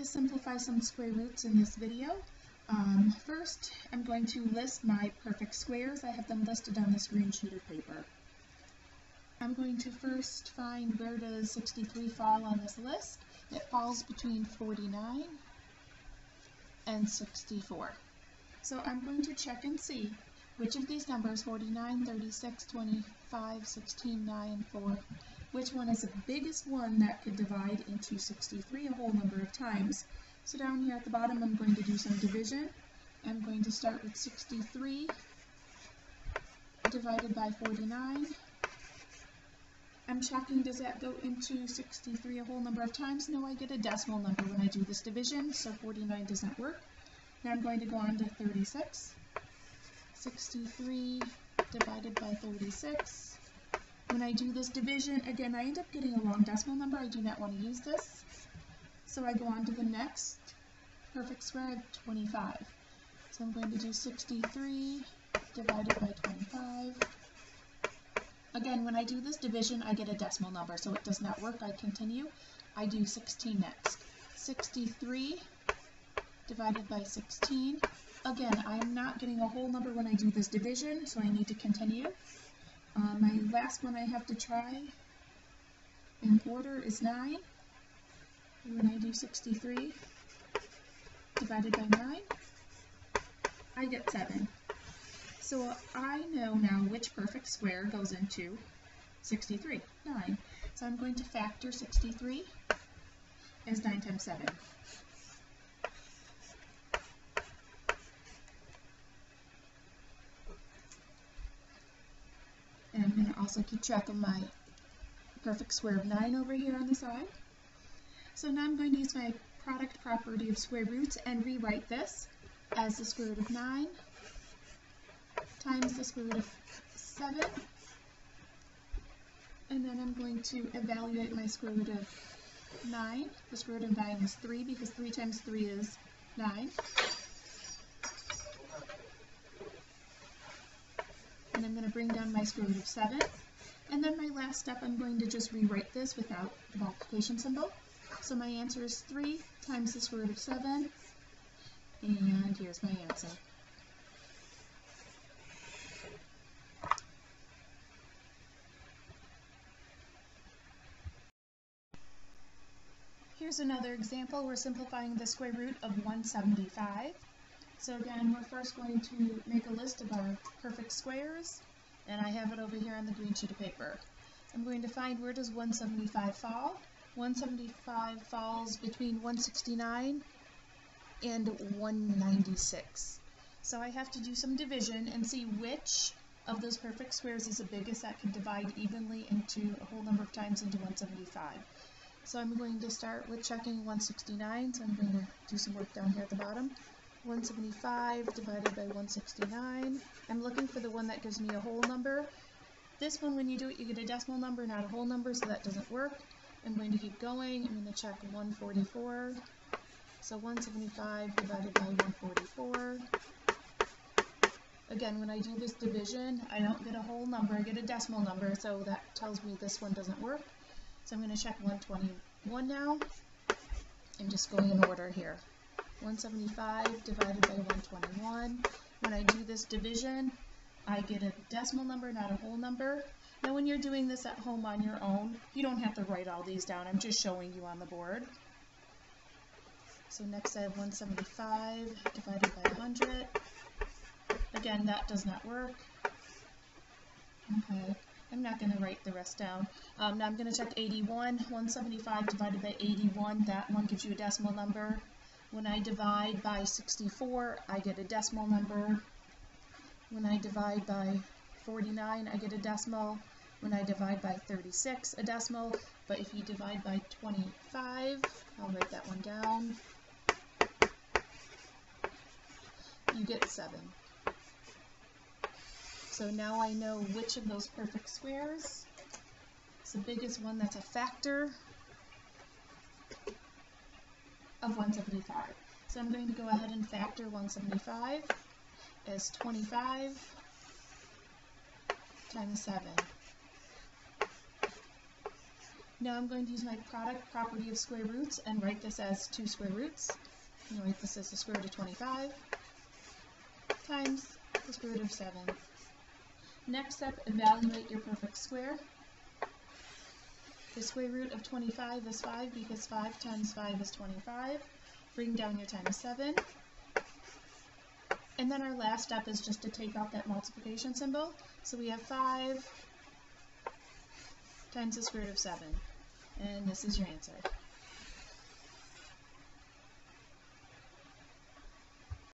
to simplify some square roots in this video. Um, first, I'm going to list my perfect squares. I have them listed on this green sheet of paper. I'm going to first find where does 63 fall on this list. It falls between 49 and 64. So I'm going to check and see which of these numbers, 49, 36, 25, 16, 9, 4, which one is the biggest one that could divide into 63 a whole number of times. So down here at the bottom I'm going to do some division. I'm going to start with 63 divided by 49. I'm checking, does that go into 63 a whole number of times? No, I get a decimal number when I do this division, so 49 doesn't work. Now I'm going to go on to 36. 63 divided by 36. When I do this division, again, I end up getting a long decimal number. I do not want to use this. So I go on to the next perfect square, 25. So I'm going to do 63 divided by 25. Again, when I do this division, I get a decimal number, so it does not work. I continue. I do 16 next. 63 divided by 16. Again, I am not getting a whole number when I do this division, so I need to continue. Uh, my last one I have to try in order is 9. When I do 63 divided by 9, I get 7. So I know now which perfect square goes into 63, 9. So I'm going to factor 63 as 9 times 7. And I'm going to also keep track of my perfect square of 9 over here on the side. So now I'm going to use my product property of square roots and rewrite this as the square root of 9 times the square root of 7. And then I'm going to evaluate my square root of 9. The square root of 9 is 3 because 3 times 3 is 9. And I'm going to bring down my square root of 7. And then my last step, I'm going to just rewrite this without the multiplication symbol. So my answer is 3 times the square root of 7. And here's my answer. Here's another example. We're simplifying the square root of 175. So again, we're first going to make a list of our perfect squares, and I have it over here on the green sheet of paper. I'm going to find where does 175 fall. 175 falls between 169 and 196. So I have to do some division and see which of those perfect squares is the biggest that can divide evenly into a whole number of times into 175. So I'm going to start with checking 169, so I'm going to do some work down here at the bottom. 175 divided by 169. I'm looking for the one that gives me a whole number. This one, when you do it, you get a decimal number, not a whole number, so that doesn't work. I'm going to keep going. I'm going to check 144. So 175 divided by 144. Again, when I do this division, I don't get a whole number, I get a decimal number, so that tells me this one doesn't work. So I'm going to check 121 now. I'm just going in order here. 175 divided by 121. When I do this division, I get a decimal number, not a whole number. Now when you're doing this at home on your own, you don't have to write all these down. I'm just showing you on the board. So next I have 175 divided by 100. Again, that does not work. Okay, I'm not going to write the rest down. Um, now I'm going to check 81. 175 divided by 81, that one gives you a decimal number. When I divide by 64, I get a decimal number. When I divide by 49, I get a decimal. When I divide by 36, a decimal. But if you divide by 25, I'll write that one down. You get 7. So now I know which of those perfect squares is the biggest one that's a factor of 175. So I'm going to go ahead and factor 175 as 25 times 7. Now I'm going to use my product property of square roots and write this as 2 square roots. And write this as the square root of 25 times the square root of 7. Next step, evaluate your perfect square. The square root of 25 is 5 because 5 times 5 is 25. Bring down your times 7. And then our last step is just to take out that multiplication symbol. So we have 5 times the square root of 7. And this is your answer.